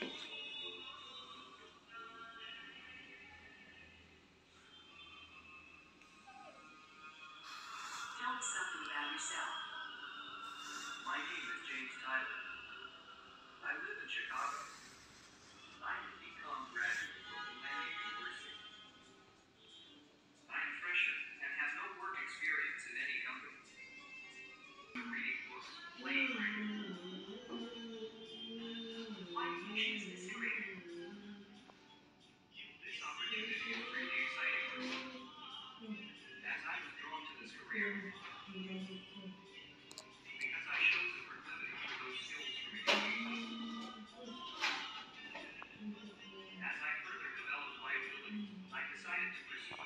Tell me something about yourself. I decided to pursue